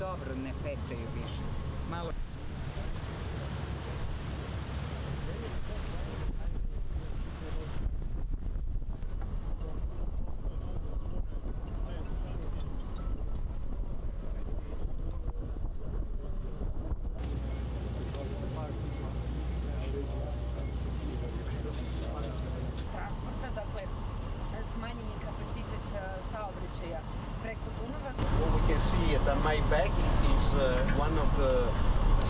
dobro, ne pecaju više. Malo can see at my back is uh, one of the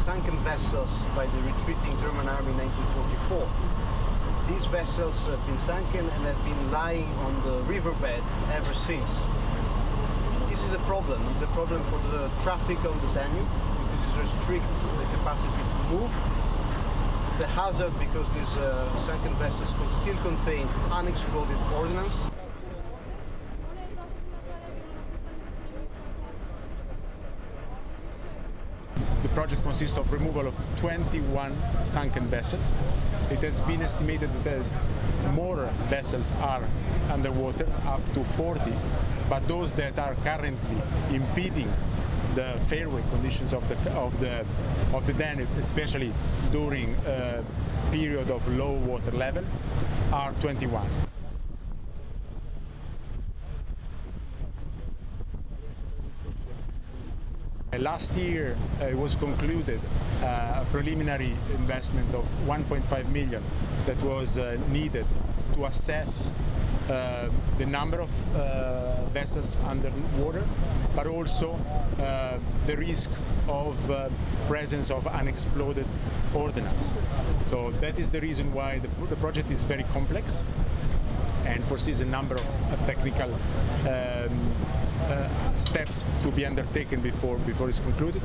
sunken vessels by the retreating German army in 1944. These vessels have been sunken and have been lying on the riverbed ever since. This is a problem. It's a problem for the traffic on the Danube because it restricts the capacity to move. It's a hazard because these uh, sunken vessels could still contain unexploded ordnance. The project consists of removal of 21 sunken vessels. It has been estimated that more vessels are underwater, up to 40, but those that are currently impeding the fairway conditions of the of the of the Danube, especially during a period of low water level, are 21. Last year uh, it was concluded uh, a preliminary investment of 1.5 million that was uh, needed to assess uh, the number of uh, vessels underwater, but also uh, the risk of uh, presence of unexploded ordnance. So that is the reason why the, the project is very complex and foresees a number of, of technical um, uh, Uh, steps to be undertaken before before it's concluded.